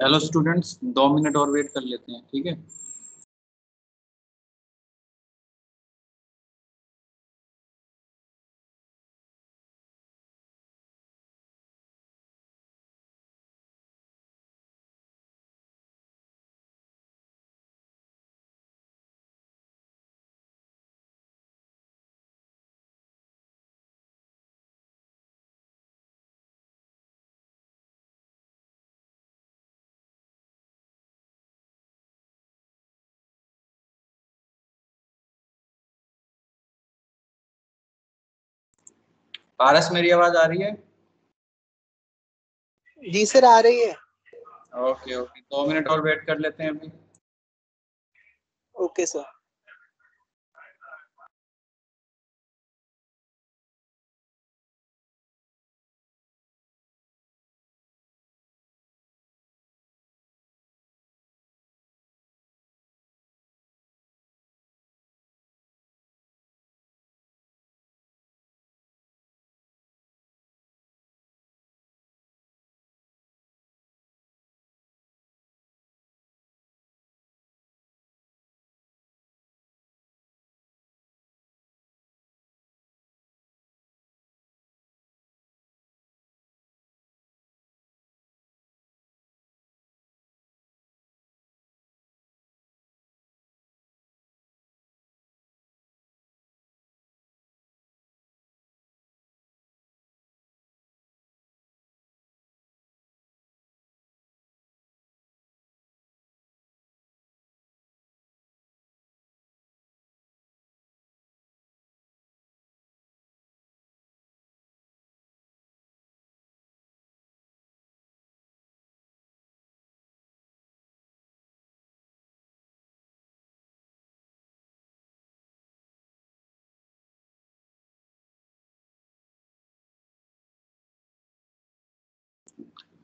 Hello students दो minute और wait कर लेते हैं ठीक है? पारस मेरी आवाज़ आ रही है? जी सर आ रही है। ओके ओके दो मिनट और वेट कर लेते हैं अभी। Okay sir.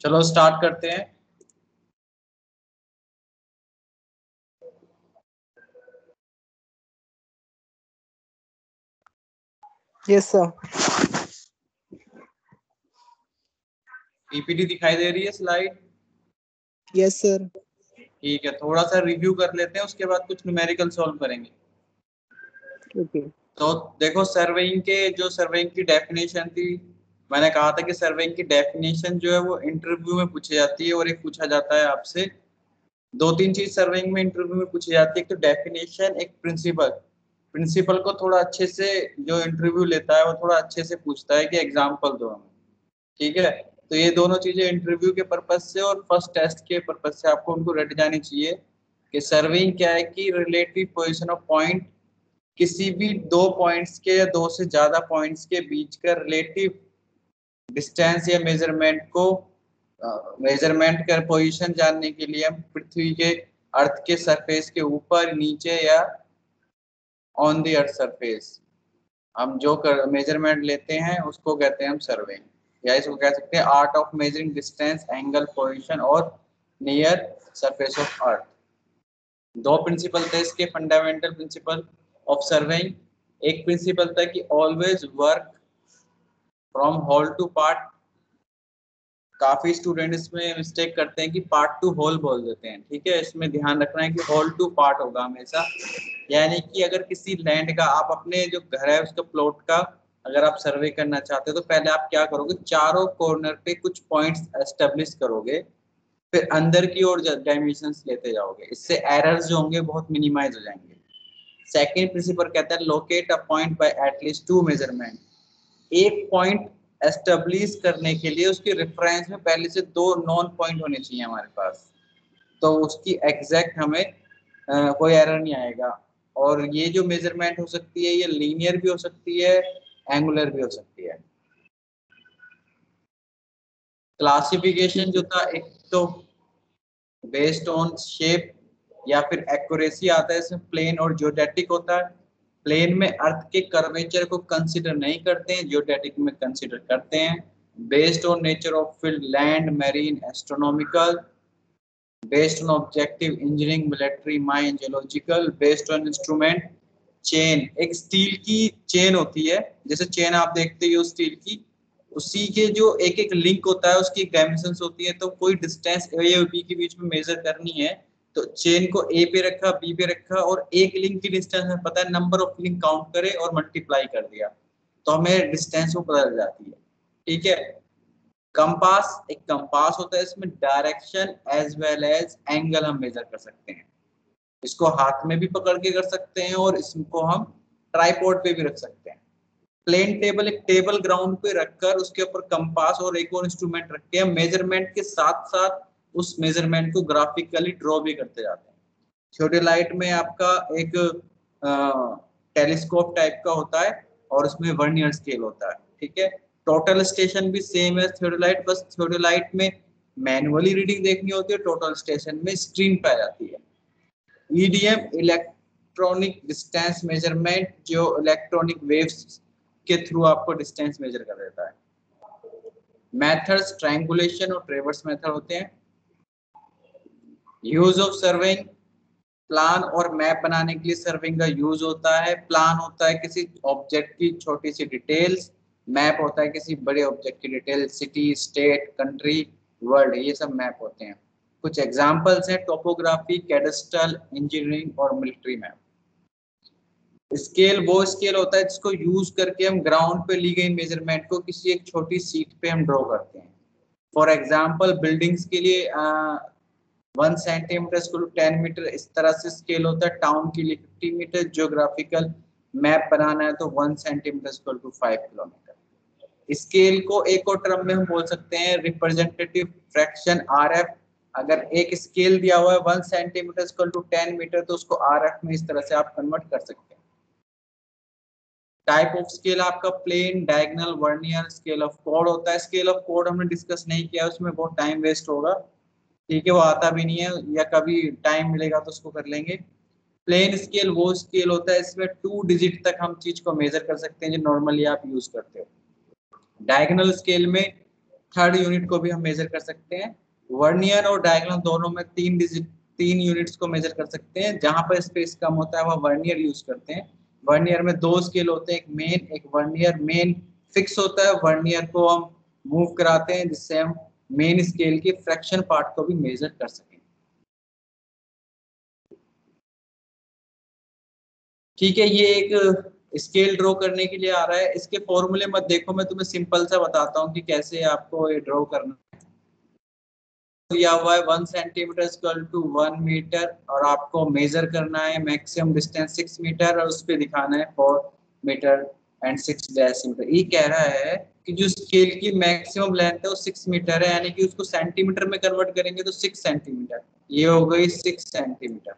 चलो स्टार्ट करते हैं। यस सर पीपीटी दिखाई दे रही है स्लाइड यस सर ठीक है थोड़ा सा रिव्यू कर लेते हैं उसके बाद कुछ न्यूमेरिकल सॉल्व करेंगे। Okay okay. तो देखो सर्वेइंग के जो सर्वेइंग की डेफिनेशन थी मैंने कहा था कि सर्वेइंग की डेफिनेशन जो है वो इंटरव्यू में पूछी जाती है और एक पूछा जाता है आपसे। दो तीन चीज़ सर्वेइंग में इंटरव्यू में पूछी जाती है। एक तो डेफिनेशन, एक प्रिंसिपल। प्रिंसिपल को थोड़ा अच्छे से जो इंटरव्यू लेता है वो थोड़ा अच्छे से पूछता है कि एग्ज़ाम्पल दो हमें। ठीक है? तो ये दोनों चीज़ें इंटरव्यू के पर्पज से और फ़र्स्ट टेस्ट के पर्पज से आपको उनको रट जानी चाहिए कि सर्विंग क्या है कि रिलेटिव पोजिशन ऑफ़ पॉइंट किसी भी दो पॉइंट्स के या दो से ज़्यादा पॉइंट्स के बीच का रिलेटिव डिस्टेंस या मेज़रमेंट को मेज़रमेंट कर पोजीशन जानने के लिए हम पृथ्वी के अर्थ के सरफेस के ऊपर, नीचे या ऑन द अर्थ सरफेस हम जो कर मेज़रमेंट लेते हैं, उसको कहते हैं हम सर्वेइंग या इसको कह सकते हैं art of measuring distance angle position और नियर सरफेस ऑफ़ अर्थ दो प्रिंसिपल थे इसके फंडामेंटल प्रिंसिपल ऑफ़ सर्वेइंग एक प्रिंसिपल था कि always work from whole to part काफ़ी स्टूडेंट इसमें मिस्टेक करते हैं कि पार्ट टू होल बोल देते हैं, ठीक है? इसमें ध्यान रखना है कि होल टू पार्ट होगा हमेशा। यानी कि अगर किसी लैंड का आप अपने जो घर है, उसका प्लॉट का अगर आप सर्वे करना चाहते हो तो पहले आप क्या करोगे? चारों कॉर्नर पे कुछ पॉइंट्स एस्टेब्लिश करोगे, फिर अंदर की ओर डायमेंशन लेते जाओगे। इससे एरर्स जो होंगे, बहुत मिनिमाइज हो जाएँगे। सेकेंड प्रिंसिपल कहता है locate a point by at least two measurement एक पॉइंट एस्टेब्लिश करने के लिए उसके रेफरेंस में पहले से दो नॉन पॉइंट होने चाहिए हमारे पास। तो उसकी एग्जैक्ट हमें आ, कोई एरर नहीं आएगा। और ये जो मेज़रमेंट हो सकती है ये लीनियर भी हो सकती है एंगुलर भी हो सकती है। क्लासिफिकेशन जो था एक तो बेस्ड ऑन शेप या फिर एक्यूरेसी आता है इसमें प्लेन और जियोडेटिक होता है। प्लेन में अर्थ के कर्वेचर को कंसिडर नहीं करते हैं जियोडेटिक में कंसिडर करते हैं। Based on nature of field land marine astronomical based on objective engineering military mine geological based on instrument chain एक स्टील की चेन होती है, जैसे चेन आप देखते हो स्टील की, उसी के जो एक एक लिंक होता है, उसकी डायमेंशन होती है तो कोई डिस्टेंस ए बी के बीच में मेजर करनी है तो चेन को ए पे रखा बी पे रखा और एक लिंक की डिस्टेंस हमें पता है नंबर ऑफ़ लिंक काउंट करे और मल्टीप्लाई कर दिया। तो हमें डिस्टेंस वो पता जाती है। ठीक है? कंपास एक कंपास होता है, इसमें direction as well as angle हम मेजर कर सकते हैं। इसको हाथ में भी पकड़ के कर सकते हैं और इसको हम ट्राईपोर्ड पे भी रख सकते हैं। प्लेन टेबल एक टेबल ग्राउंड पे रखकर उसके ऊपर कंपास और एक और इंस्ट्रूमेंट रख के मेज़रमेंट के साथ साथ उस मेज़रमेंट को ग्राफिकली ड्रॉ भी करते जाते हैं। छोटे लाइट में आपका एक टेलीस्कोप टाइप का होता है और उसमें वर्नियर स्केल होता है, ठीक है? टोटल स्टेशन भी सेम है थियोडोलाइट बस थियोडोलाइट में मैनुअली रीडिंग देखनी होती है टोटल स्टेशन में स्क्रीन पे आ जाती है। ईडीएम इलेक्ट्रॉनिक डिस्टेंस मेज़रमेंट जो इलेक्ट्रॉनिक वेव्स के थ्रू आपको डिस्टेंस मेजर कर देता है। मेथड्स ट्रायंगुलेशन और ट्रेवर्स मेथड होते हैं। यूज़ ऑफ़ सर्विंग, प्लान और मैप बनाने के लिए सर्विंग का यूज़ होता है। प्लान होता है किसी ऑब्जेक्ट की छोटी सी डिटेल्स, मैप होता है किसी बड़े ऑब्जेक्ट की detail city, state, country, world, ये सब मैप होते हैं। कुछ एग्जांपल्स हैं, टोपोग्राफी, कैडेस्ट्रल, इंजीनियरिंग और मिलिट्री मैप। स्केल, वो स्केल होता है जिसको यूज़ करके हम ग्राउंड पे ली गई मेज़रमेंट को किसी एक छोटी सीट पे हम ड्रॉ करते हैं। फॉर एग्ज़ाम्पल बिल्डिंग्स के लिए one centimetre to ten metre इस तरह से स्केल होता है टाउन के लिए फिफ्टी मीटर जियोग्राफिकल मैप बनाना है तो one centimetre to five kilometre scale को एक और टर्म में हम बोल सकते हैं रिप्रेजेंटेटिव फ्रैक्शन आर एफ़ अगर एक स्केल दिया हुआ है, one centimetre to ten metre तो उसको आर एफ़ में इस तरह से आप कन्वर्ट कर सकते हैं. टाइप ऑफ़ स्केल आपका plain diagonal vernier scale of code होता है. स्केल ऑफ़ कोड हमने डिस्कस नहीं किया, उसमें बहुत टाइम वेस्ट होगा. ठीक है, वो आता भी नहीं है या कभी टाइम मिलेगा तो उसको कर लेंगे। प्लेन स्केल वो स्केल होता है, इसमें टू डिजिट तक हम चीज़ को मेजर कर सकते हैं जो नॉर्मली आप यूज़ करते हो। डायगनल स्केल में थर्ड यूनिट को भी हम मेजर कर सकते हैं। वर्नियर और डायगनल दोनों में तीन डिजिट तीन यूनिट्स को मेजर कर सकते हैं। जहाँ पर स्पेस कम होता है, वह वर्नियर यूज़ करते हैं। वर्नियर में दो स्केल होते हैं, एक मेन एक वर्नियर मेन फिक्स होता है। वर्नियर को हम मूव कराते हैं, जिससे हम मेन स्केल के फ्रैक्शन पार्ट को भी मेजर कर सकें। ठीक है, ये एक स्केल ड्रॉ करने के लिए आ रहा है। इसके फॉर्मूले मत देखो, मैं तुम्हें सिंपल सा बताता हूँ कि कैसे आपको ये ड्रॉ करना है। दिया हुआ है one centimetre equal to one metre और आपको मेजर करना है मैक्सिमम डिस्टेंस सिक्स मीटर और उस पर दिखाना है four metre and six decimetre ये कह रहा है कि जो स्केल की मैक्सिमम लेंथ है वो सिक्स मीटर है, यानी कि उसको सेंटीमीटर में कन्वर्ट करेंगे तो सिक्स सेंटीमीटर ये हो गई सिक्स सेंटीमीटर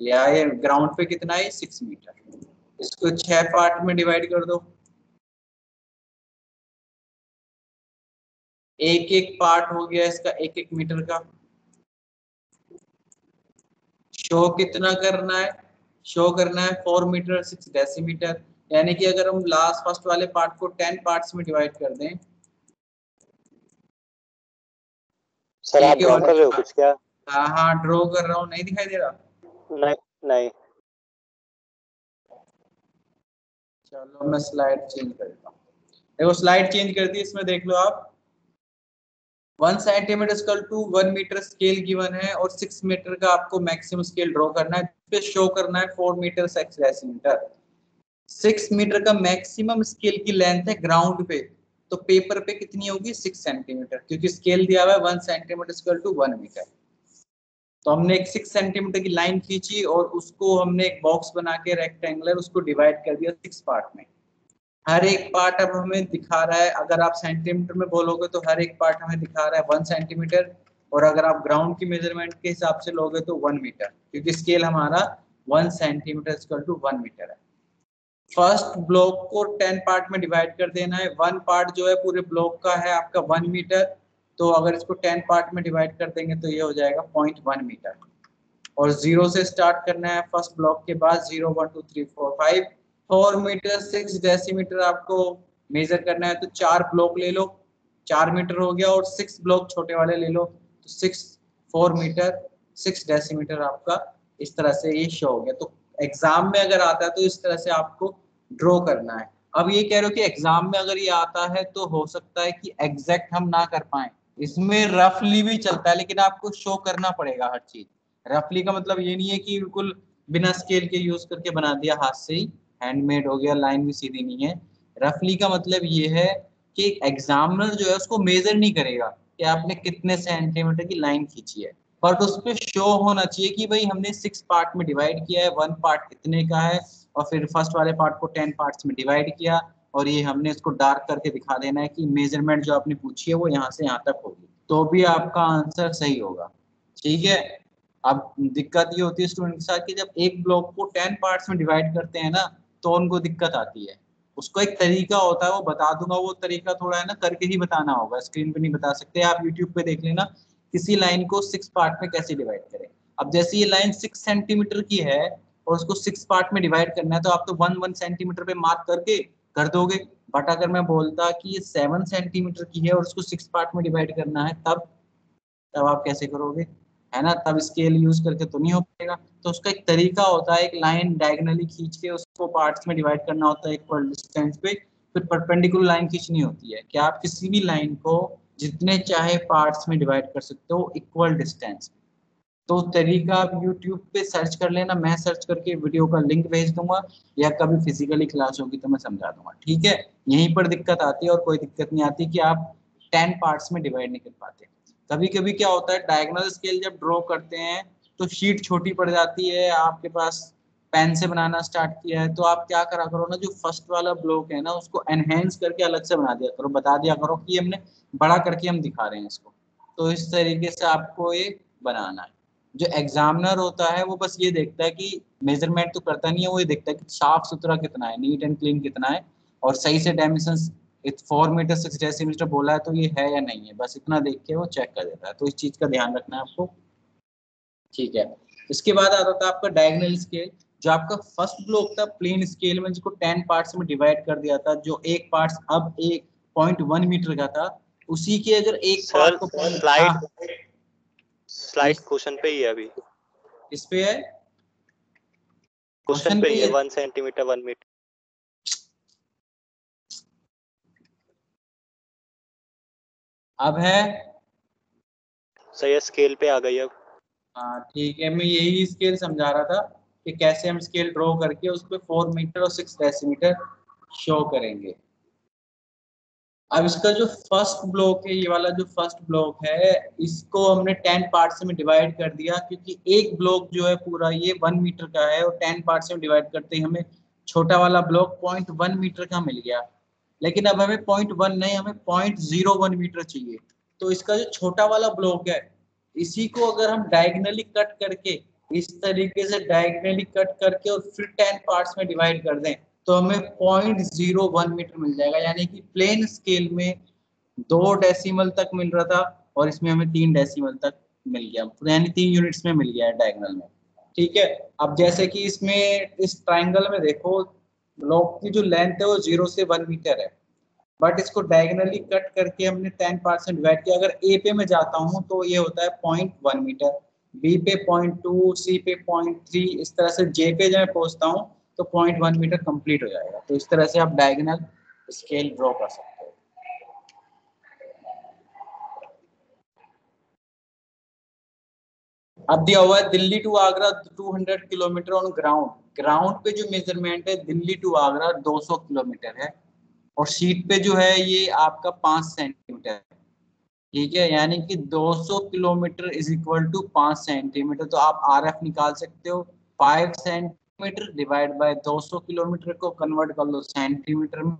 या ये ग्राउंड पे कितना है? सिक्स मीटर इसको छह पार्ट में डिवाइड कर दो. एक एक पार्ट हो गया इसका, एक एक मीटर का. शो कितना करना है? शो करना है फोर मीटर सिक्स डेसीमीटर यानी कि अगर हम लास्ट फ़र्स्ट वाले पार्ट को टेन पार्ट्स में डिवाइड कर दें। सर आप ड्रॉ कर रहे हो कुछ क्या? हाँ हाँ ड्रॉ कर रहा हूँ नहीं दिखाई दे रहा? नहीं नहीं। चलो मैं स्लाइड चेंज कर देता हूँ। देखो स्लाइड चेंज कर दी इसमें देख लो आप। One centimetre scale to one metre scale given है और सिक्स मीटर का आपको मैक्सिमम स्केल ड्रॉ करना है। पे शो करना है four metre six decimetre six metre का मैक्सिमम स्केल की लेंथ है ग्राउंड पे तो पेपर पे कितनी होगी? सिक्स सेंटीमीटर, क्योंकि स्केल दिया हुआ है one centimetre scale to one metre. तो हमने एक सिक्स सेंटीमीटर की लाइन खींची और उसको हमने एक बॉक्स बना के रेक्टेंगुलर उसको डिवाइड कर दिया सिक्स पार्ट में। हर एक पार्ट अब हमें दिखा रहा है, अगर आप सेंटीमीटर में बोलोगे तो हर एक पार्ट हमें दिखा रहा है वन सेंटीमीटर और अगर आप ग्राउंड की मेज़रमेंट के हिसाब से लोगे तो वन मीटर, क्योंकि स्केल हमारा one centimetre square to one metre है। फ़र्स्ट ब्लॉक को टेन पार्ट में डिवाइड कर देना है। वन पार्ट जो है पूरे ब्लॉक का है आपका वन मीटर। तो अगर इसको टेन पार्ट में डिवाइड कर देंगे तो ये हो जाएगा पॉइंट वन मीटर। और ज़ीरो से स्टार्ट करना है फ़र्स्ट ब्लॉक के बाद zero, one, two, three, four, five. Four metre, six decimetre आपको मेजर करना है तो चार ब्लॉक ले लो। चार मीटर हो गया और सिक्स ब्लॉक छोटे वाले ले लो। तो six, four metre, six decimetre आपका इस तरह से ये शो हो गया। तो एग्ज़ाम में अगर आता है तो इस तरह से आपको ड्रॉ करना है। अब ये कह रहे हो कि एग्ज़ाम में अगर ये आता है तो हो सकता है कि एग्जैक्ट हम ना कर पाए। इसमें रफली भी चलता है, लेकिन आपको शो करना पड़ेगा हर चीज़। रफली का मतलब ये नहीं है कि बिल्कुल बिना स्केल के यूज़ करके बना दिया, हाथ से ही हैंडमेड हो गया, लाइन भी सीधी नहीं है। रफली का मतलब ये है कि एग्जामिनर जो है उसको मेजर नहीं करेगा कि आपने कितने सेंटीमीटर की लाइन खींची है। बट उस पर शो होना चाहिए कि भाई हमने सिक्स पार्ट में डिवाइड किया है वन पार्ट इतने का है और फिर फ़र्स्ट वाले पार्ट को टेन पार्ट्स में डिवाइड किया और ये हमने इसको डार्क करके दिखा देना है कि मेज़रमेंट जो आपने पूछी है वो यहाँ से यहाँ तक होगी। तो भी आपका आंसर सही होगा। ठीक है? अब दिक्कत ये होती है स्टूडेंट के साथ कि जब एक ब्लॉक को टेन पार्ट्स में डिवाइड करते हैं ना तो उनको दिक्कत आती है। उसको एक तरीका होता है, वो बता दूँगा, वो तरीका थोड़ा है ना, करके ही बताना होगा। स्क्रीन पे नहीं बता सकते। आप यूट्यूब पे देख लेना किसी लाइन को सिक्स पार्ट में कैसे डिवाइड करें? अब जैसे ये लाइन सिक्स सेंटीमीटर की है और उसको सिक्स पार्ट में डिवाइड करना है तो आप तो वन वन सेंटीमीटर पे मार्क करके कर दोगे। बट अगर मैं बोलता कि ये सेवन सेंटीमीटर की है और उसको सिक्स पार्ट में डिवाइड करना है, तब तब आप कैसे करोगे? है ना? तब स्केल यूज़ करके तो नहीं हो पाएगा। तो उसका एक तरीका होता है, एक लाइन डायगनली खींच के उसको पार्ट्स में डिवाइड करना होता है इक्वल डिस्टेंस पे, फिर परपेंडिकुलर लाइन खींचनी होती है। कि आप किसी भी लाइन को जितने चाहे पार्ट्स में डिवाइड कर सकते हो इक्वल डिस्टेंस तो तरीका आप यूट्यूब पे सर्च कर लेना, मैं सर्च करके वीडियो का लिंक भेज दूँगा, या कभी फिजिकली क्लास होगी तो मैं समझा दूँगा। ठीक है? यहीं पर दिक्कत आती है और कोई दिक्कत नहीं आती कि आप टेन पार्ट्स में डिवाइड नहीं कर पाते। कभी कभी क्या होता है डायगनल स्केल जब ड्रॉ करते हैं तो शीट छोटी पड़ जाती है, आपके पास पेन से बनाना स्टार्ट किया है तो आप क्या करा करो ना, जो फ़र्स्ट वाला ब्लॉक है ना, उसको एनहेंस करके अलग से बना दिया करो, बता दिया करो कि हमने बड़ा करके हम दिखा रहे हैं इसको। तो इस तरीके से आपको ये बनाना है। जो एग्जामिनर होता है, वो बस ये देखता है कि मेज़रमेंट तो करता नहीं है, वो ये देखता है कि साफ़ सुथरा कितना है नीट एंड क्लीन कितना है, और सही से dimension four metre six decimetre बोला है तो ये है या नहीं है, बस इतना देख के वो चेक कर देता है। तो इस चीज़ का ध्यान रखना है आपको। ठीक है। इसके बाद आता था आपका डायगनल स्केल जो आपका फ़र्स्ट ब्लॉक था प्लेन स्केल में जिसको टेन पार्ट्स में डिवाइड कर दिया था जो एक पार्ट्स अब एक पॉइंट वन मीटर का था उसी के अगर एक सर स्लाइड स्लाइड क्वेश्चन पे ही है अभी। इस पे है? क्वेश्चन पे ही है वन सेंटीमीटर वन मीटर अब है? सही स्केल पे आ गई अब। हाँ ठीक है मैं यही स्केल समझा रहा था। कि कैसे हम स्केल ड्रॉ करके उस पर फोर मीटर और सिक्स डेसीमीटर शो करेंगे। अब इसका जो फ़र्स्ट ब्लॉक है, ये वाला जो फ़र्स्ट ब्लॉक है, इसको हमने टेन पार्ट्स में डिवाइड कर दिया क्योंकि एक ब्लॉक जो है पूरा ये वन मीटर का है और टेन पार्ट्स में डिवाइड करते ही हमें छोटा वाला ब्लॉक पॉइंट वन मीटर का मिल गया। लेकिन अब हमें पॉइंट वन नहीं, हमें पॉइंट ज़ीरो वन मीटर चाहिए। तो इसका जो छोटा वाला ब्लॉक है, इसी को अगर हम डायगनली कट करके इस तरीके से डायगनली कट करके और फिर टेन पार्ट्स में डिवाइड कर दें तो हमें पॉइंट ज़ीरो वन मीटर मिल जाएगा, यानी कि प्लेन स्केल में दो डेसिमल तक मिल रहा था और इसमें हमें तीन डेसिमल तक मिल गया, यानी तीन यूनिट्स में मिल गया है डायगनल में। ठीक है? अब जैसे कि इसमें, इस ट्राइंगल में देखो ब्लॉक की जो लेंथ है वो ज़ीरो से वन मीटर है। बट इसको डायगनली कट करके हमने टेन परसेंट डिवाइड किया। अगर ए पे मैं जाता हूँ तो ये होता है पॉइंट मीटर बी पे पॉइंट टू सी पे पॉइंट थ्री इस तरह से जे पे जब मैं पहुँचता हूँ तो पॉइंट वन मीटर कंप्लीट हो जाएगा। तो इस तरह से आप डायगनल स्केल ड्रॉ कर सकते अब दिया हुआ है Delhi to Agra 200 kilometre on ground ground पे जो मेज़रमेंट है, दिल्ली टू आगरा 200 किलोमीटर है। और सीट पे जो है, ये आपका पाँच सेंटीमीटर है। ठीक है, यानी कि 200 किलोमीटर इज़ इक्वल टू पाँच सेंटीमीटर तो आप आर एफ़ निकाल सकते हो। Five centimetre divide by 200 kilometre को कन्वर्ट कर लो सेंटीमीटर में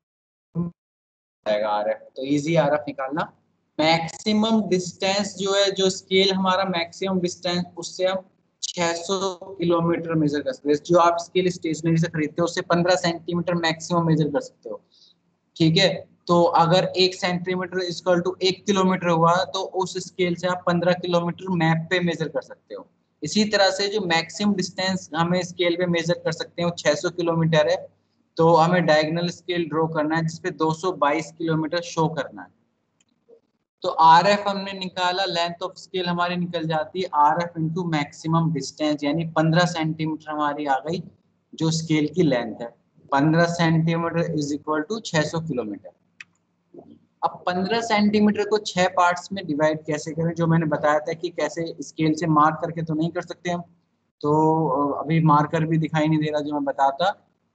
आएगा आर एफ़ तो इजी आर एफ़ निकालना। मैक्सिमम डिस्टेंस जो है, जो स्केल हमारा मैक्सिमम डिस्टेंस उससे हम 600 किलोमीटर मेजर कर सकते हैं। जो आप स्केल स्टेशनरी से खरीदते हो, उससे 15 सेंटीमीटर मैक्सिमम मेजर कर सकते हो। ठीक है? तो अगर एक सेंटीमीटर इक्वल टू एक किलोमीटर हुआ तो उस स्केल से आप 15 किलोमीटर मैप पे मेजर कर सकते हो। इसी तरह से जो मैक्सिमम डिस्टेंस हमें स्केल पे मेजर कर सकते हो 600 किलोमीटर है। तो हमें डायगनल स्केल ड्रॉ करना है, जिसपे 222 किलोमीटर शो करना है। तो आर एफ़ हमने निकाला लेंथ ऑफ़ स्केल हमारी निकल जाती है। R F into maximum distance यानी पंद्रह सेंटीमीटर हमारी आ गई, जो स्केल की लेंथ है। पंद्रह centimetre is equal to 600 kilometre अब 15 सेंटीमीटर को छह पार्ट्स में डिवाइड कैसे करें? जो मैंने बताया था कि कैसे स्केल से मार्क करके तो नहीं कर सकते हम। तो अभी मार्कर भी दिखाई नहीं दे रहा जो मैं बताता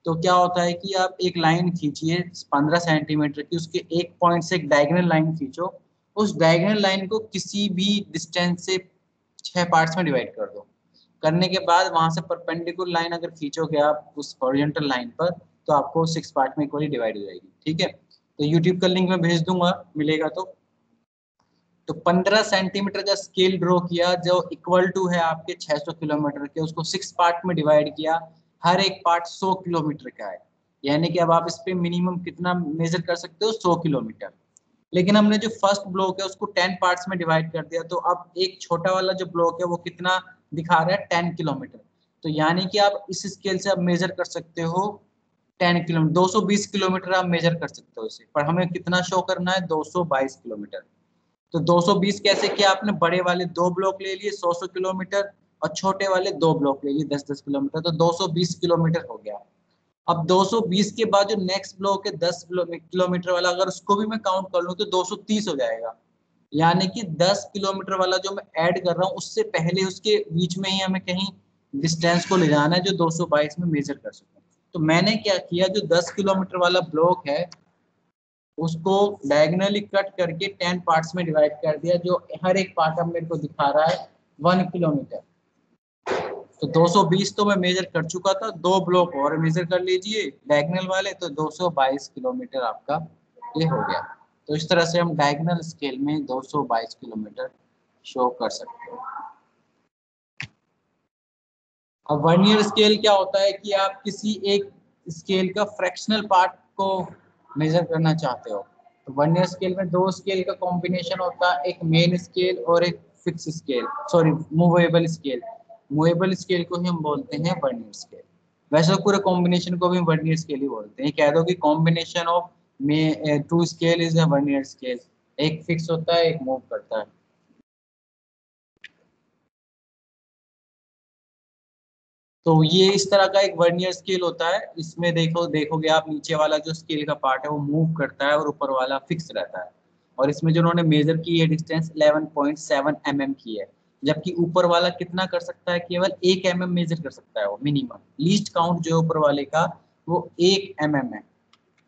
तो क्या होता है कि आप एक लाइन खींचिए 15 सेंटीमीटर की, उसके एक पॉइंट से एक डायगनल लाइन खींचो। उस डायगोनल लाइन को किसी भी डिस्टेंस से छह पार्ट्स में डिवाइड कर दो। करने के बाद वहाँ से परपेंडिकुलर लाइन अगर खींचोगे आप उस हॉरिजॉन्टल लाइन पर तो आपको सिक्स पार्ट में इक्वली डिवाइड हो जाएगी। ठीक है? तो यूट्यूब का लिंक मैं भेज दूँगा, मिलेगा तो। तो 15 सेंटीमीटर का स्केल ड्रॉ किया, जो इक्वल टू है आपके 600 किलोमीटर के, उसको सिक्स पार्ट में डिवाइड किया, हर एक पार्ट 100 किलोमीटर का है। यानी कि अब आप इस पे मिनिमम कितना मेजर कर सकते हो? 100 किलोमीटर। लेकिन हमने जो फ़र्स्ट ब्लॉक है, उसको 10 पार्ट्स में डिवाइड कर दिया तो अब एक छोटा वाला जो ब्लॉक है, वो कितना दिखा रहा है? 10 किलोमीटर। तो यानी कि आप इस स्केल से आप मेजर कर सकते हो 10 किलोमीटर 220 किलोमीटर आप मेजर कर सकते हो इसे। पर हमें कितना शो करना है? 222 किलोमीटर। तो 220 कैसे किया आपने? बड़े वाले दो ब्लॉक ले लिए 100 किलोमीटर, और छोटे वाले दो ब्लॉक ले लिए 10-10 किलोमीटर। तो 220 किलोमीटर हो गया। अब 220 के बाद जो नेक्स्ट ब्लॉक है 10 किलोमीटर वाला, अगर उसको भी मैं काउंट कर लूँ तो 230 हो जाएगा। यानी कि 10 किलोमीटर वाला जो मैं ऐड कर रहा हूँ, उससे पहले उसके बीच में ही हमें कहीं डिस्टेंस को ले जाना है, जो 222 में मेजर कर सकूँ। तो मैंने क्या किया, जो 10 किलोमीटर वाला ब्लॉक है, उसको डायगनली कट करके टेन पार्ट्स में डिवाइड कर दिया, जो हर एक पार्ट अब मेरे को दिखा रहा है वन किलोमीटर तो 220 तो मैं मेजर कर चुका था, दो ब्लॉक और मेजर कर लीजिए डायगनल वाले तो 222 किलोमीटर आपका ये हो गया। तो इस तरह से हम डायगनल स्केल में 222 किलोमीटर शो कर सकते हैं। अब वन ईयर स्केल क्या होता है कि आप किसी एक स्केल का फ्रैक्शनल पार्ट को मेजर करना चाहते हो। तो वन ईयर स्केल में दो स्केल का कॉम्बिनेशन होता है, एक मेन स्केल और एक fix scale sorry movable scale movable scale को ही हम बोलते हैं वन ईयर स्केल वैसे पूरे कॉम्बिनेशन को भी वन ईयर स्केल ही बोलते हैं। कह दो कि combination of two scale is vernier scale एक फिक्स होता है, एक मूव करता है। तो ये इस तरह का एक वर्नियर स्केल होता है। इसमें देखो, देखोगे आप, नीचे वाला जो स्केल का पार्ट है, वो मूव करता है और ऊपर वाला फिक्स रहता है। और इसमें जो उन्होंने मेजर की है डिस्टेंस 11.7 mm की है, जबकि ऊपर वाला कितना कर सकता है? केवल एक एम mm मेजर कर सकता है वो मिनिमम लीस्ट काउंट जो ऊपर वाले का, वो एक एम mm है।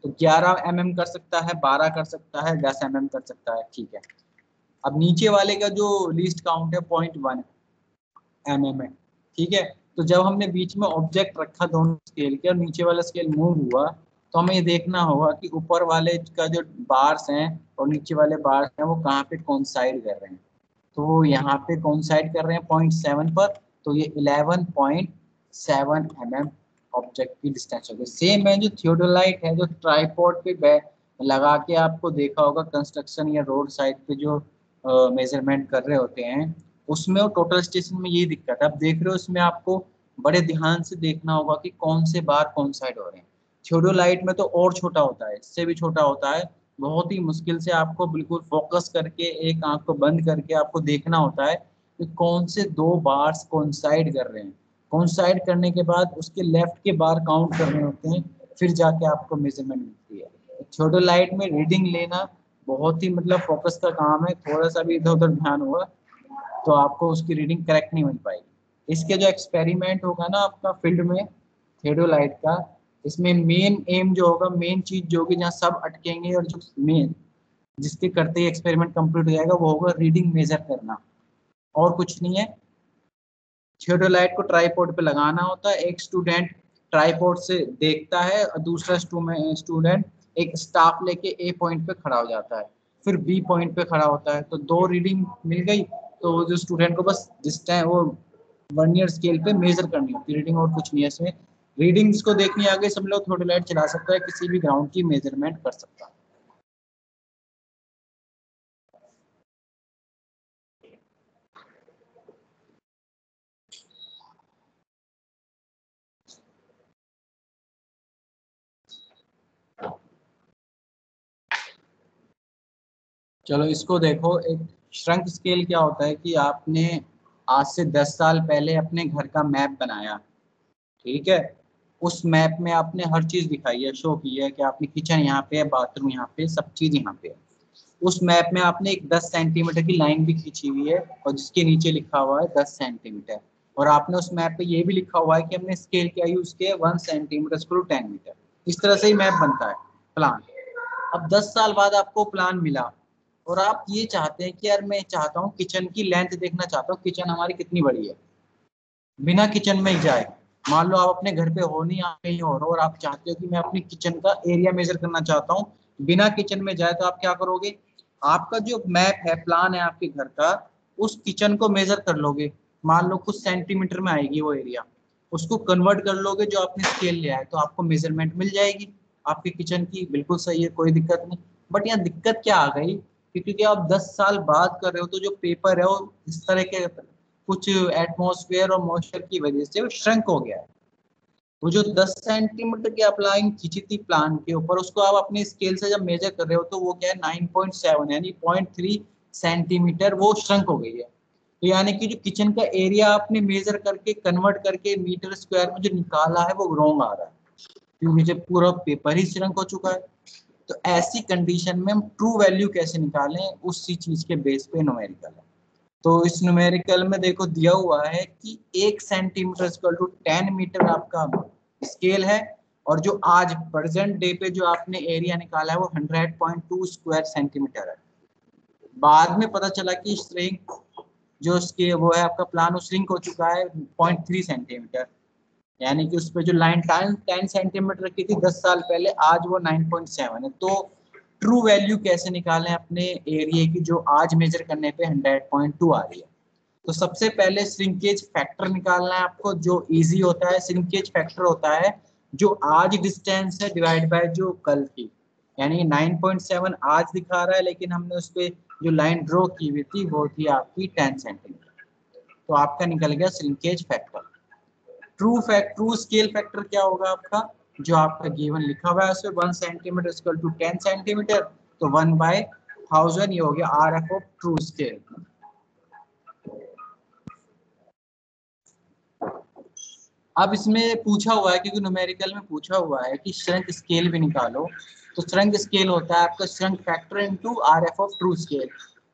तो 11 एम mm कर सकता है 12 कर सकता है 10 एम mm कर सकता है, ठीक है। अब नीचे वाले का जो लीस्ट काउंट है पॉइंट वन एम एम है, ठीक है। तो जब हमने बीच में ऑब्जेक्ट रखा दोनों स्केल के और नीचे वाला स्केल मूव हुआ तो हमें ये देखना होगा कि ऊपर वाले का जो बार्स हैं और नीचे वाले बार्स हैं, वो कहाँ पे कॉन्साइड कर रहे हैं। तो यहाँ पे कॉन्साइड कर रहे हैं पॉइंट सेवन पर तो ये eleven point seven M M object की डिस्टेंस होगी। सेम है जो थियोडोलाइट है, जो ट्राईपोर्ट पे लगा के आपको देखा होगा कंस्ट्रक्शन या रोड साइड पे जो मेज़रमेंट कर रहे होते हैं उसमें और टोटल स्टेशन में यही दिक्कत है। अब देख रहे हो उसमें आपको बड़े ध्यान से देखना होगा कि कौन से बार कौन साइड हो रहे हैं। थियोडोलाइट में तो और छोटा होता है, इससे भी छोटा होता है। बहुत ही मुश्किल से आपको बिल्कुल फोकस करके, एक आँख को बंद करके आपको देखना होता है कि कौन से दो बार्स कौनसाइड कर रहे हैं। कौनसाइड करने के बाद उसके लेफ़्ट के बार काउंट करने होते हैं, फिर जाके आपको मेज़रमेंट मिलती है। छोटो लाइट में रीडिंग लेना बहुत ही मतलब फोकस का काम है। थोड़ा सा भी इधर उधर ध्यान हुआ तो आपको उसकी रीडिंग करेक्ट नहीं मिल पाएगी। इसके जो एक्सपेरिमेंट होगा ना आपका फ़ील्ड में थेडोलाइट का, इसमें मेन एम जो होगा मेन चीज़ जो होगी जहाँ सब अटकेंगे और जो मेन जिसके करते ही एक्सपेरिमेंट कंप्लीट हो जाएगा, वो होगा रीडिंग मेजर करना। और कुछ नहीं है। थियोडोलाइट को ट्राईपोर्ट पे लगाना होता है। एक स्टूडेंट ट्राईपोर्ट से देखता है और दूसरा स्टूडेंट एक स्टाफ लेके ए पॉइंट पे खड़ा हो जाता है। फिर बी पॉइंट पे खड़ा होता है। तो दो रीडिंग मिल गई। तो जो स्टूडेंट को बस जिस टाइम वो वन ईयर स्केल पे मेजर करनी होती है रीडिंग और कुछ नहीं है इसमें। रीडिंग जिसको देखनी आगे सब लोग थोड़ी लाइट चला सकता है, किसी भी ग्राउंड की मेज़रमेंट कर सकता है। चलो, इसको देखो, एक श्रंक स्केल क्या होता है कि आपने आज से दस साल पहले अपने घर का मैप बनाया। ठीक है? उस मैप में आपने हर चीज़ दिखाई है शो की है कि आपने किचन यहाँ पे है बाथरूम यहाँ पे, सब चीज़ यहाँ पे है। उस मैप में आपने एक 10 सेंटीमीटर की लाइन भी खींची हुई है और जिसके नीचे लिखा हुआ है 10 सेंटीमीटर और आपने उस मैप पे ये भी लिखा हुआ है कि हमने स्केल क्या यूज़ किया है? One centimetre to ten metre इस तरह से ही मैप बनता है प्लान अब 10 साल बाद आपको प्लान मिला। और आप ये चाहते हैं कि यार मैं चाहता हूँ किचन की लेंथ देखना चाहता हूँ, किचन हमारी कितनी बड़ी है। बिना किचन में ही जाए। मान लो आप अपने घर पे हो नहीं, आप कहीं हो और और आप चाहते हो कि मैं अपनी किचन का एरिया मेजर करना चाहता हूँ, बिना किचन में जाए तो आप क्या करोगे? आपका जो मैप है प्लान है आपके घर का, उस किचन को मेजर कर लोगे। मान लो कुछ सेंटीमीटर में आएगी वो एरिया उसको कन्वर्ट कर लोगे जो आपने स्केल लिया है तो आपको मेज़रमेंट मिल जाएगी। आपके किचन की बिल्कुल सही है, कोई दिक्कत नहीं। बट यहाँ दिक्कत क्या आ गई? क्योंकि आप 10 साल बाद कर रहे हो तो जो पेपर है वो इस तरह के कुछ एटमोसफेयर और मॉइस्चर की वजह से वो श्रंक हो गया है। वो जो 10 सेंटीमीटर की आप लाइन खींची थी प्लान के ऊपर, उसको आप अपने स्केल से जब मेजर कर रहे हो तो वो क्या है 9.7 यानी 0.3 सेंटीमीटर वो श्रंक हो गई है। तो यानी कि जो किचन का एरिया आपने मेजर करके कन्वर्ट करके मीटर स्क्वायर में जो निकाला है, वो रॉन्ग आ रहा है। क्योंकि जब पूरा पेपर ही श्रंक हो चुका है। तो ऐसी कंडीशन में हम ट्रू वैल्यू कैसे निकालें, उसी चीज़ के बेस पे न्यूमेरिकल है। तो इस न्यूमेरिकल में देखो दिया हुआ है कि एक सेंटीमीटर टू टेन मीटर आपका स्केल है और जो आज प्रेजेंट डे पे जो आपने एरिया निकाला है वो hundred point two square centimetre है। बाद में पता चला कि श्रिंक जो उसके वो है, आपका प्लान श्रिंक हो चुका है पॉइंट थ्री सेंटीमीटर यानी कि उस पर जो लाइन टेन टेन सेंटीमीटर रखी थी दस साल पहले, आज वो नाइन पॉइंट सेवन है। तो ट्रू वैल्यू कैसे निकालें अपने एरिया की जो आज मेजर करने पे हंड्रेड पॉइंट टू आ रही है? तो सबसे पहले श्रिंकेज फैक्टर निकालना है आपको, जो इजी होता है श्रिंकेज फैक्टर होता है, जो आज डिस्टेंस है डिवाइड बाय जो कल की। यानी 9.7 आज दिखा रहा है, लेकिन हमने उस पर जो लाइन ड्रॉ की हुई थी, वो थी आपकी 10 सेंटीमीटर। तो आपका निकल गया shrinkage factor true fact true scale factor क्या होगा आपका? जो आपका गिवन लिखा हुआ है उसमें one centimetre equal to ten centimetre तो वन बाय थाउज़ेंड ये हो गया R F of true scale अब इसमें पूछा हुआ है, क्योंकि न्यूमेरिकल में पूछा हुआ है कि श्रंक स्केल भी निकालो तो श्रंक स्केल होता है आपका shrunk factor into R F of true scale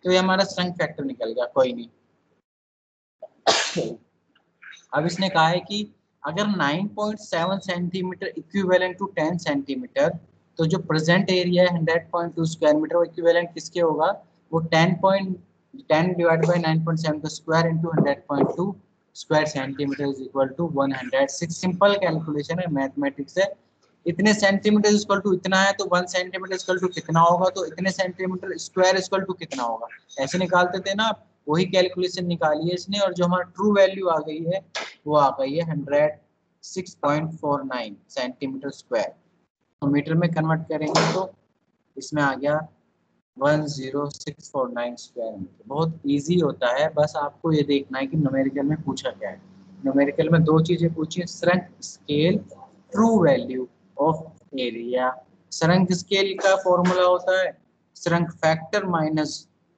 तो ये हमारा श्रंक फैक्टर निकल गया, कोई नहीं। अब इसने कहा है कि अगर 9.7 सेंटीमीटर इक्विवेलेंट टू 10 सेंटीमीटर तो जो प्रेजेंट एरिया है 100.2 स्क्वायर मीटर वो इक्विवेलेंट किसके होगा? वो 10.10 डिवाइड बाय 9.7 का square into 100.2 square centimetre is equal to 106 simple calculation है मैथमेटिक्स है। इतने सेंटीमीटर इक्वल टू इतना है तो वन सेंटीमीटर इक्वल टू कितना होगा? तो इतने सेंटीमीटर स्क्वायर इक्वल टू कितना होगा? ऐसे निकालते थे ना वही कैलकुलेशन निकाली है इसने और जो हमारा ट्रू वैल्यू आ गई है, वो आ गई है hundred six point four nine centimetre square तो मीटर में कन्वर्ट करेंगे तो इसमें आ गया one zero six four nine square metre बहुत इजी होता है, बस आपको ये देखना है कि नोमेरिकल में पूछा क्या है। न्यूमेरिकल में दो चीज़ें पूछी है shrunk scale true value of area shrunk scale का फॉर्मूला होता है shrunk factor minus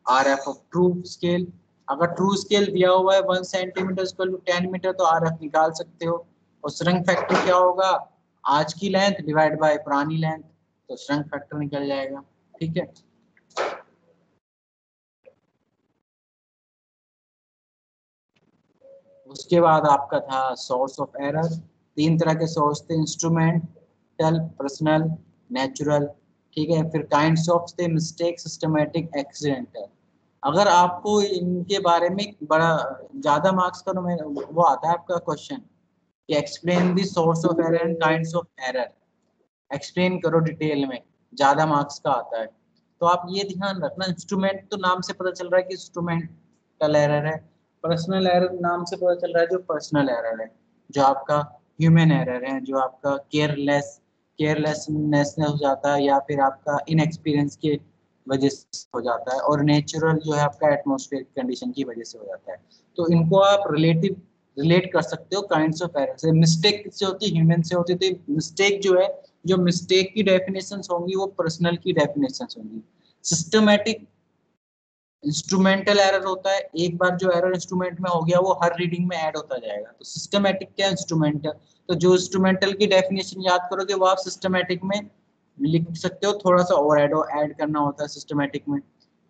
R F of true scale अगर ट्रू स्केल दिया हुआ है one centimetre equal to ten metre तो आर एफ़ निकाल सकते हो। और श्रंक फैक्टर क्या होगा? आज की लेंथ डिवाइड बाय पुरानी लेंथ तो श्रंक फैक्टर निकल जाएगा। ठीक है? उसके बाद आपका था सोर्स ऑफ़ एरर तीन तरह के सोर्स थे इंस्ट्रूमेंटल पर्सनल नेचुरल ठीक है? फिर काइंड्स ऑफ़ थे मिस्टेक सिस्टमेटिक एक्सीडेंटल अगर आपको इनके बारे में बड़ा, ज़्यादा मार्क्स का वो आता है आपका क्वेश्चन कि explain the source of error and kinds of error explain करो डिटेल में, ज़्यादा मार्क्स का आता है। तो आप ये ध्यान रखना इंस्ट्रूमेंट तो नाम से पता चल रहा है कि इंस्ट्रूमेंटल एरर है। पर्सनल एरर नाम से पता चल रहा है जो पर्सनल एरर है, जो आपका ह्यूमन एरर है, जो आपका केयरलेस केयरलेसनेस हो जाता है या फिर आपका इनएक्सपीरियंस के वजह से हो जाता है और नेचुरल जो है आपका एटमोसफेयर कंडीशन की वजह से हो जाता है। तो इनको आप रिलेटिव रिलेट कर सकते हो काइंड्स ऑफ़ एरर से मिस्टेक किससे होती है ह्यूमन से होती है मिस्टेक जो है, जो मिस्टेक की डेफिनेशन होंगी, वो पर्सनल की डेफिनेशन होंगी। सिस्टमेटिक इंस्ट्रूमेंटल एरर होता है, एक बार जो एरर इंस्ट्रूमेंट में हो गया, वो हर रीडिंग में ऐड होता जाएगा। तो सिस्टमेटिक क्या इंस्ट्रूमेंटल तो जो इंस्ट्रूमेंटल की डेफिनेशन याद करोगे, वो आप सिस्टमेटिक में लिख सकते हो, थोड़ा सा और एड ऐड करना होता है सिस्टमेटिक में।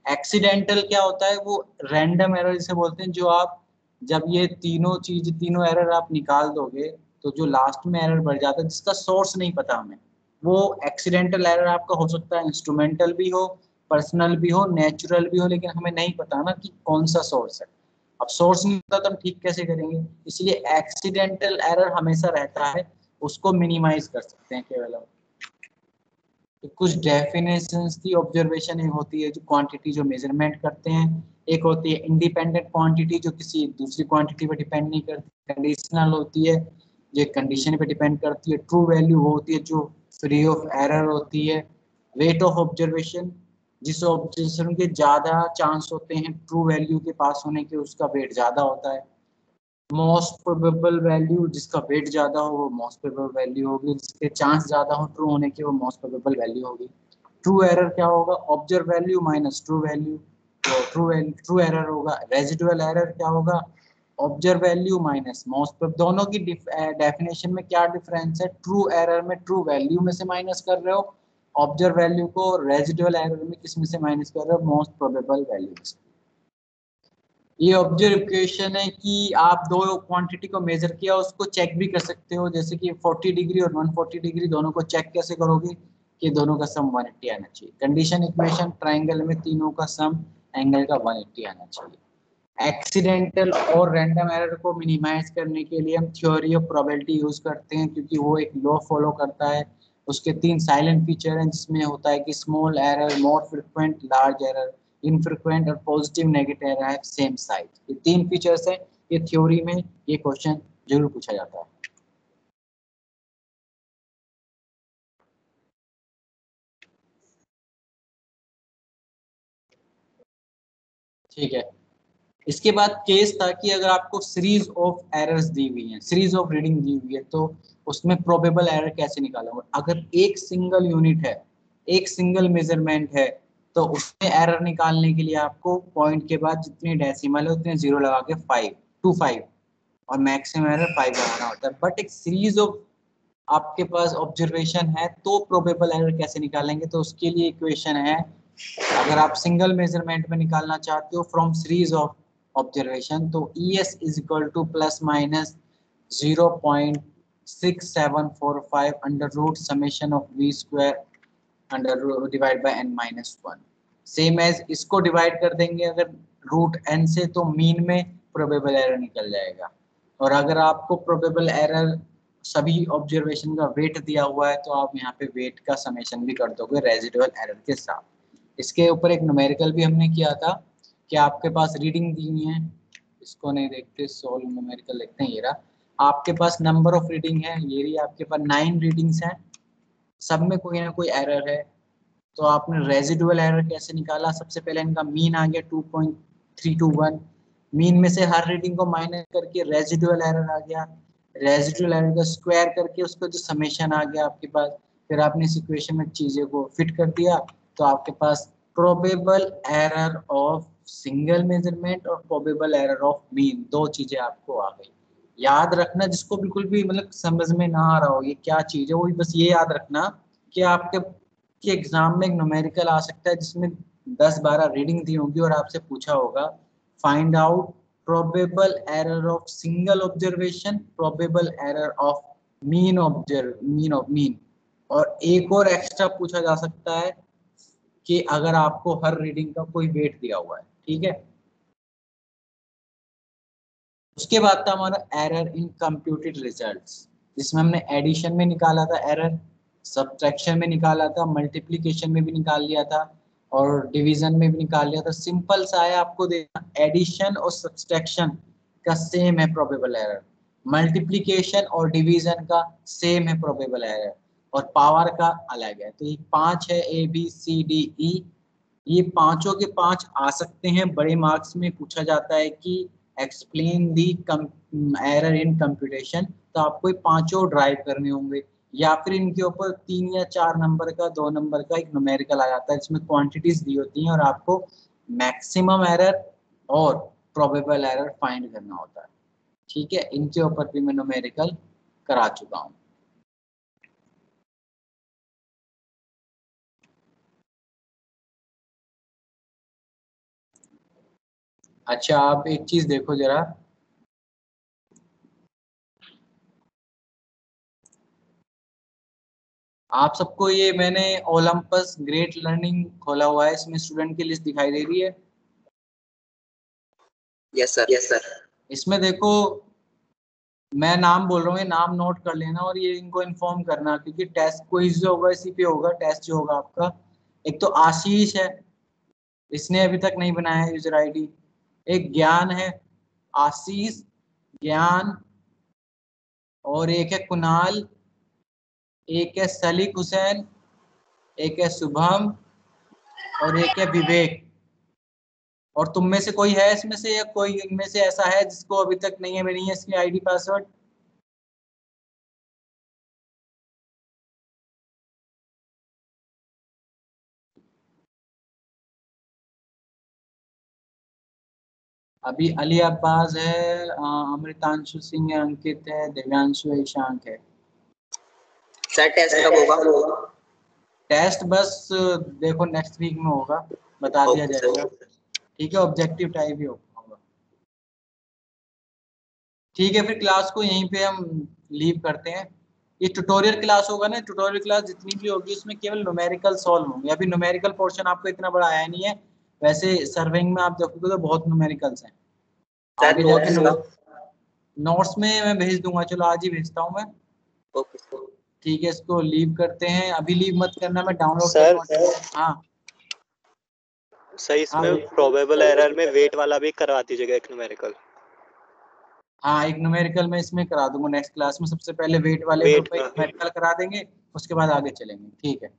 एक्सीडेंटल क्या होता है, वो रैंडम एरर जिसे बोलते हैं, जो आप जब ये तीनों चीज़, तीनों एरर आप निकाल दोगे तो जो लास्ट में एरर बढ़ जाता है, जिसका सोर्स नहीं पता हमें, वो एक्सीडेंटल एरर आपका हो सकता है इंस्ट्रूमेंटल भी हो पर्सनल भी हो नेचुरल भी हो, लेकिन हमें नहीं पता ना कि कौन सा सोर्स है। अब सोर्स नहीं पता तो हम ठीक कैसे करेंगे? इसलिए एक्सीडेंटल एरर हमेशा रहता है, उसको मिनिमाइज कर सकते हैं, केवल हम। तो कुछ डेफिनेशन की ऑब्जर्वेशन होती है जो क्वांटिटी जो मेज़रमेंट करते हैं। एक होती है इंडिपेंडेंट क्वांटिटी जो किसी दूसरी क्वांटिटी पर डिपेंड नहीं करती। कंडीशनल होती है, जो कंडीशन पे डिपेंड करती है। ट्रू वैल्यू वो होती है जो फ्री ऑफ़ एरर होती है। वेट ऑफ़ ऑब्जर्वेशन जिस ऑब्जर्वेशन के ज़्यादा चांस होते हैं ट्रू वैल्यू के पास होने के उसका वेट ज़्यादा होता है। मोस्ट प्रोबेबल वैल्यू जिसका वेट ज़्यादा हो, वो मोस्ट प्रोबेबल वैल्यू होगी। जिसके चांस ज़्यादा हो ट्रू होने की वो मोस्ट प्रोबेबल वैल्यू होगी। ट्रू एरर क्या होगा? Observe value minus true value तो ट्रू ट्रू एरर होगा। रेजिडुअल एरर क्या होगा? ऑब्ज़र्व वैल्यू माइनस मोस्ट दोनों की डेफिनेशन में क्या डिफरेंस है? ट्रू एरर में ट्रू वैल्यू में से माइनस कर रहे हो। ऑब्ज़र्व वैल्यू को रेजिडुअल एरर में किसमें से माइनस कर रहे हो? मोस्ट प्रोबेबल वैल्यू में से। ये ऑब्ज़र्व इक्वेशन है कि आप दो क्वांटिटी को मेजर किया, उसको चेक भी कर सकते हो। जैसे कि 40 डिग्री और 140 डिग्री दोनों को चेक कैसे करोगे कि दोनों का सम 180 आना चाहिए। कंडीशन इक्वेशन ट्राइंगल में तीनों का सम एंगल का 180 आना चाहिए। एक्सीडेंटल और रैंडम एरर को मिनिमाइज करने के लिए हम थ्योरी ऑफ़ प्रोबेबिलिटी यूज़ करते हैं, क्योंकि वो एक लॉ फॉलो करता है। उसके तीन साइलेंट फीचर हैं, जिसमें होता है कि small error more frequent large error infrequent और पॉजिटिव नेगेटिव एरर है सेम साइड ये तीन फीचर्स हैं, ये थ्योरी में ये क्वेश्चन ज़रूर पूछा जाता है। ठीक है। इसके बाद केस था कि अगर आपको सीरीज़ ऑफ़ एरर्स दी हुई है सीरीज़ ऑफ़ रीडिंग दी हुई है तो उसमें प्रोबेबल एरर कैसे निकाला? अगर एक सिंगल यूनिट है, एक सिंगल मेज़रमेंट है तो उसमें एरर निकालने के लिए आपको पॉइंट के बाद जितने डेसिमल है, उतने ज़ीरो लगा के फाइव टू फाइव और मैक्सिमम एरर फाइव लगाना होता है। बट एक सीरीज़ ऑफ़ आपके पास ऑब्जर्वेशन है तो प्रोबेबल एरर कैसे निकालेंगे? तो उसके लिए इक्वेशन है, अगर आप सिंगल मेज़रमेंट में निकालना चाहते हो फ्रॉम सीरीज़ ऑफ़ ऑब्जर्वेशन तो E S is equal to plus minus zero point six seven four five under root summation of V square under divide by N minus one same as इसको divide कर देंगे अगर root N से तो mean में probable error निकल जाएगा। और अगर आपको प्रोबेबल एरर सभी ऑब्जर्वेशन का वेट दिया हुआ है तो आप यहाँ पे वेट का समेशन भी कर दोगे रेजिडुअल एरर के साथ। इसके ऊपर एक न्यूमेरिकल भी हमने किया था कि आपके पास रीडिंग दी हुई है। इसको नहीं देखते सोल्व न्यूमेरिकल देखते हैं, ये रहा। आपके पास नंबर ऑफ़ रीडिंग है, ये भी आपके पास नाइन रीडिंग्स हैं। सब में कोई ना कोई एरर है। तो आपने रेजिडुअल एरर कैसे निकाला? सबसे पहले इनका मीन आ गया two point three two one mean में से हर रीडिंग को माइनस करके रेजिडुअल एरर आ गया। रेजिडुअल एरर का स्क्वायर करके उसका जो समेशन आ गया आपके पास। फिर आपने इस इक्वेशन में चीज़ें को फिट कर दिया। तो आपके पास probable error of single measurement और प्रोबेबल एरर ऑफ़ मीन दो चीज़ें आपको आ गई। याद रखना जिसको बिल्कुल भी मतलब समझ में ना आ रहा हो, ये क्या चीज़ है, वो बस ये याद रखना कि आपके, कि एग्ज़ाम में एक न्यूमेरिकल आ सकता है जिसमें 10-12 रीडिंग दी होगी और आपसे पूछा होगा find out probable error of single observation probable error of mean observe mean of mean और एक और एक्स्ट्रा पूछा जा सकता है कि अगर आपको हर रीडिंग का कोई वेट दिया हुआ है, ठीक है? उसके बाद था हमारा एरर इन कंप्यूटेड रिज़ल्ट जिसमें हमने एडिशन में निकाला था एरर सब्ट्रैक्शन में निकाला था मल्टीप्लिकेशन में भी निकाल लिया था, और डिवीज़न में भी निकाल लिया था। सिंपल सा है, आपको देखना एडिशन और सब्सट्रैक्शन का सेम है प्रोबेबल एरर मल्टीप्लिकेशन और डिवीज़न का सेम है प्रोबेबल एरर और पावर का अलग है। तो ये पाँच है A B C D E ये पाँचों के पाँच आ सकते हैं। बड़े मार्क्स में पूछा जाता है कि explain the error in computation तो आपको पाँचों ड्राइव करने होंगे, या फिर इनके ऊपर तीन या चार नंबर का, दो नंबर का एक न्यूमेरिकल आ जाता है, जिसमें क्वांटिटीज दी होती हैं और आपको मैक्सिमम एरर और प्रोबेबल एरर फाइंड करना होता है। ठीक है? इनके ऊपर भी मैं न्यूमेरिकल करा चुका हूँ। अच्छा आप एक चीज़ देखो जरा। आप सबको ये मैंने ओलंपस ग्रेट लर्निंग खोला हुआ है इसमें स्टूडेंट की लिस्ट दिखाई दे रही है। यस सर यस सर इसमें देखो मैं नाम बोल रहा हूँ ये नाम नोट कर लेना और ये इनको इन्फॉर्म करना क्योंकि टेस्ट क्विज जो होगा इसी पे होगा टेस्ट जो होगा आपका। एक तो आशीष है इसने अभी तक नहीं बनाया है यूज़र आईडी एक ज्ञान है, आशीष ज्ञान, और एक है कुणाल, एक है सलीक हुसैन, एक है शुभम, और एक है विवेक। और तुम में से कोई है इसमें से या कोई इनमें से ऐसा है जिसको अभी तक नहीं है, मेरी है इसकी आईडी पासवर्ड अभी अली अब्बास है अमृतांशु सिंह है अंकित है दिव्यांशु है ईशांक है। सर टेस्ट कब होगा? टेस्ट बस देखो नेक्स्ट वीक में होगा बता दिया जाएगा। ठीक है ऑब्जेक्टिव टाइप ही होगा। ठीक है फिर क्लास को यहीं पे हम लीव करते हैं। ये ट्यूटोरियल क्लास होगा ना ट्यूटोरियल क्लास जितनी भी होगी उसमें केवल न्यूमेरिकल सॉल्व होंगे। अभी न्यूमेरिकल पोर्शन आपको इतना बड़ा आया नहीं है वैसे सर्विंग में आप देखोगे तो बहुत न्यूमेरिकल्स हैं। नोट्स में मैं भेज दूँगा चलो आज ही भेजता हूँ मैं। ठीक है इसको लीव करते हैं। अभी लीव मत करना मैं डाउनलोड सर हाँ। सर इसमें प्रोबेबल एरर में वेट वाला भी करवा दीजिएगा एक न्यूमेरिकल हाँ एक न्यूमेरिकल में इसमें करा दूँगा नेक्स्ट क्लास में सबसे पहले वेट वाले ग्रुप न्यूमेरिकल करा देंगे उसके बाद आगे चलेंगे। ठीक है।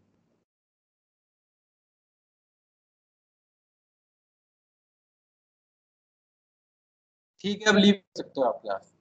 ठीक है अब लीव सकते हो आप क्लास